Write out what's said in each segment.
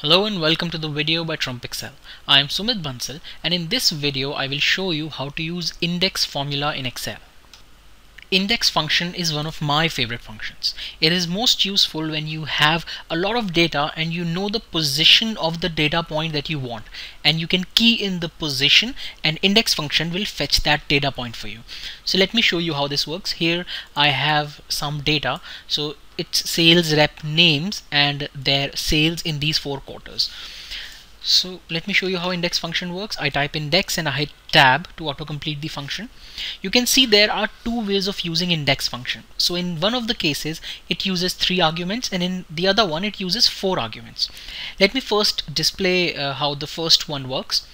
Hello and welcome to the video by Trump Excel. I am Sumit Bansal and in this video I will show you how to use index formula in Excel. Index function is one of my favorite functions. It is most useful when you have a lot of data and you know the position of the data point that you want and you can key in the position and index function will fetch that data point for you. So let me show you how this works. Here I have some data. So it's sales rep names and their sales in these four quarters. So let me show you how index function works. I type index and I hit tab to autocomplete the function. You can see there are two ways of using index function. So in one of the cases it uses three arguments and in the other one it uses four arguments. Let me first display uh, how the first one works.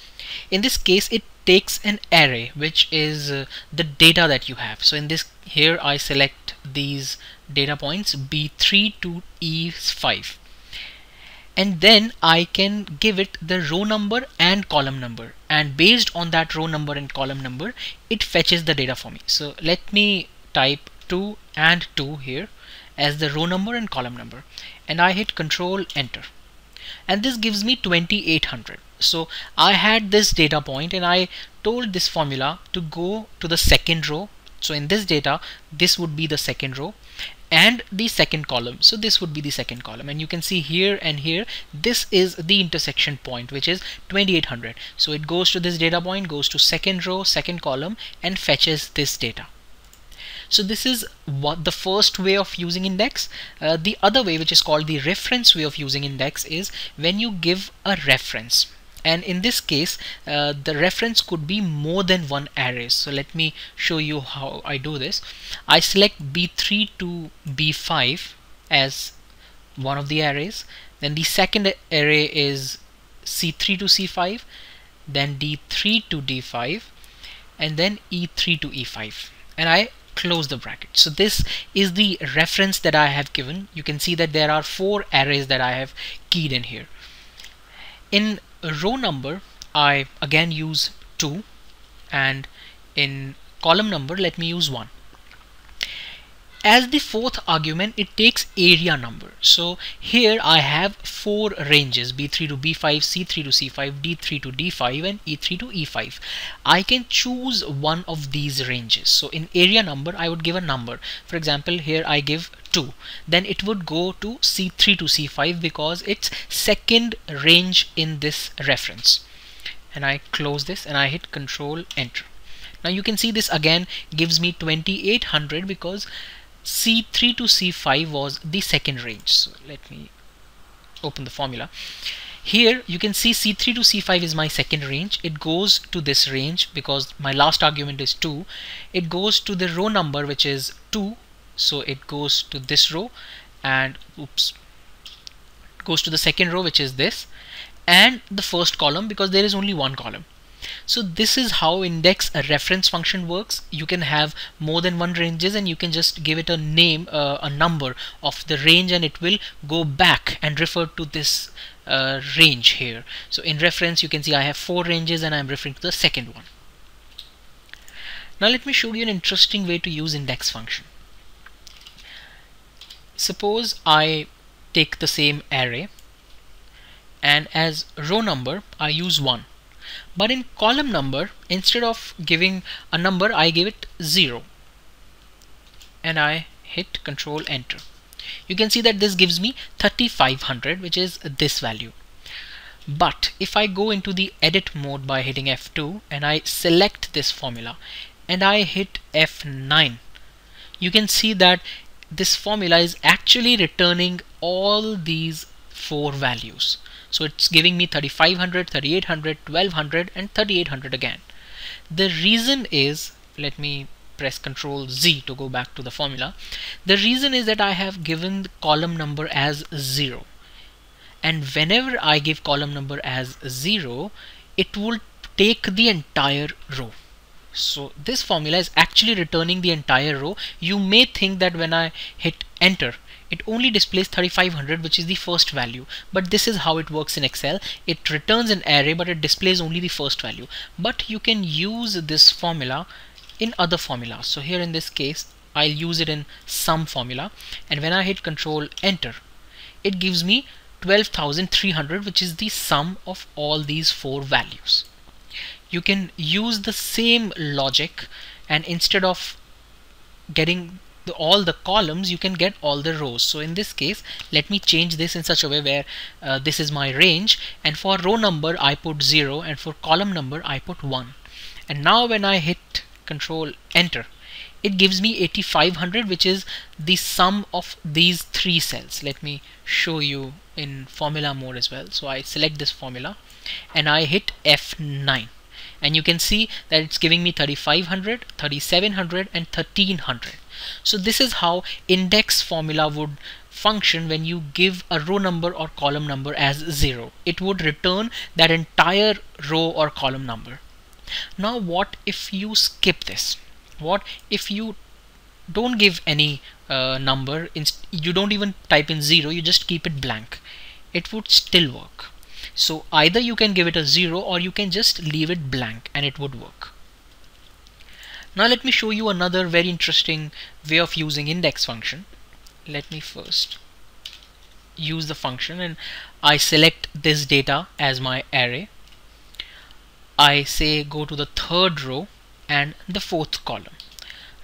In this case it takes an array which is uh, the data that you have. So in this here I select these data points B3 to E5 and then I can give it the row number and column number. And based on that row number and column number it fetches the data for me. So let me type 2 and 2 here as the row number and column number. And I hit control enter. And this gives me 2800 so I had this data point and I told this formula to go to the second row so in this data this would be the second row and the second column. So this would be the second column. And you can see here and here this is the intersection point which is 2800 so it goes to this data point goes to second row second column and fetches this data. So this is what the first way of using index. Uh, the other way which is called the reference way of using index is when you give a reference and in this case uh, the reference could be more than one array. So let me show you how I do this. I select B3 to B5 as one of the arrays. Then the second array is C3 to C5 then D3 to D5 and then E3 to E5 and I close the bracket. So this is the reference that I have given. You can see that there are four arrays that I have keyed in here. In row number I again use 2 and in column number let me use 1 as the fourth argument it takes area number. So here I have four ranges b3 to b5 c3 to c5 d3 to d5 and e3 to e5 I can choose one of these ranges. So in area number I would give a number. For example here I give 2 then it would go to c3 to c5 because it's second range in this reference. And I close this and I hit control enter. Now you can see this again gives me 2800 because C3 to C5 was the second range. So let me open the formula. Here you can see C3 to C5 is my second range. It goes to this range because my last argument is 2. It goes to the row number which is 2. So it goes to this row and oops goes to the second row which is this and the first column because there is only one column. So this is how index a reference function works. You can have more than one ranges and you can just give it a name, uh, a number of the range and it will go back and refer to this uh, range here. So in reference you can see I have four ranges and I'm referring to the second one. Now let me show you an interesting way to use index function. Suppose I take the same array and as row number I use 1 but in column number instead of giving a number I give it 0 and I hit control enter. You can see that this gives me 3500 which is this value. But if I go into the edit mode by hitting F2 and I select this formula and I hit F9 you can see that this formula is actually returning all these four values so it's giving me 3500, 3800, 1200 and 3800 again. The reason is, let me press Ctrl Z to go back to the formula. The reason is that I have given column number as 0 and whenever I give column number as 0 it will take the entire row. So this formula is actually returning the entire row. You may think that when I hit enter it only displays 3500 which is the first value. But this is how it works in Excel. It returns an array but it displays only the first value. But you can use this formula in other formulas. So here in this case I'll use it in sum formula. And when I hit control enter it gives me 12,300 which is the sum of all these four values. You can use the same logic and instead of getting the, all the columns you can get all the rows. So in this case let me change this in such a way where uh, this is my range. And for row number I put 0 and for column number I put 1 and now when I hit control enter it gives me 8500 which is the sum of these three cells. Let me show you in formula mode as well. So I select this formula and I hit F9 and you can see that it's giving me 3500 3700 and 1300 so this is how index formula would function when you give a row number or column number as 0 it would return that entire row or column number. Now what if you skip this? What if you don't give any uh, number? You don't even type in 0 you just keep it blank. It would still work. So either you can give it a 0 or you can just leave it blank and it would work now let me show you another very interesting way of using index function. Let me first use the function and I select this data as my array. I say go to the third row and the fourth column.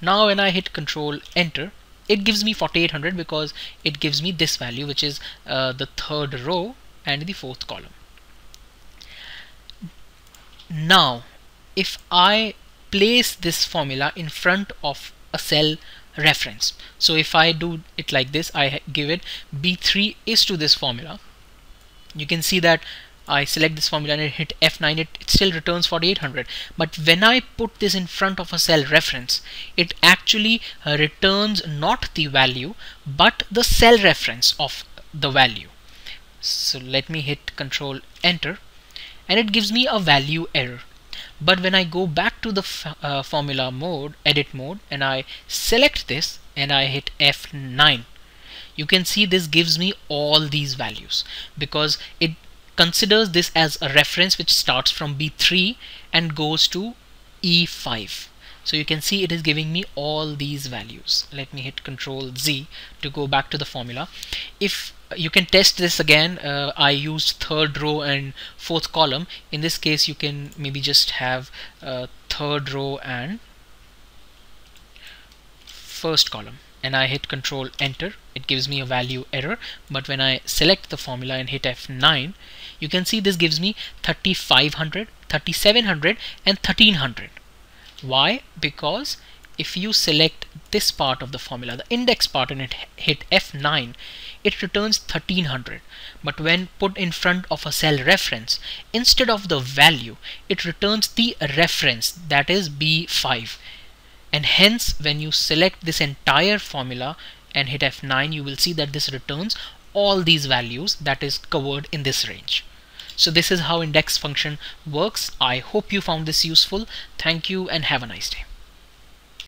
Now when I hit control enter it gives me 4800 because it gives me this value which is uh, the third row and the fourth column. Now if I place this formula in front of a cell reference. So if I do it like this I give it b3 is to this formula. You can see that I select this formula and I hit F9 it, it still returns 4800 but when I put this in front of a cell reference it actually uh, returns not the value but the cell reference of the value. So let me hit control enter and it gives me a value error but when I go back to the uh, formula mode edit mode and I select this and I hit F9 you can see this gives me all these values. Because it considers this as a reference which starts from B3 and goes to E5 so you can see it is giving me all these values. Let me hit control Z to go back to the formula. If you can test this again uh, I used third row and fourth column. In this case you can maybe just have uh, third row and first column. And I hit control enter. It gives me a value error. But when I select the formula and hit F9 you can see this gives me 3500 3700 and 1300 why? Because if you select this part of the formula the index part and it hit F9 it returns 1300 but when put in front of a cell reference instead of the value it returns the reference that is B5 and hence when you select this entire formula and hit F9 you will see that this returns all these values that is covered in this range. So this is how index function works. I hope you found this useful. Thank you and have a nice day.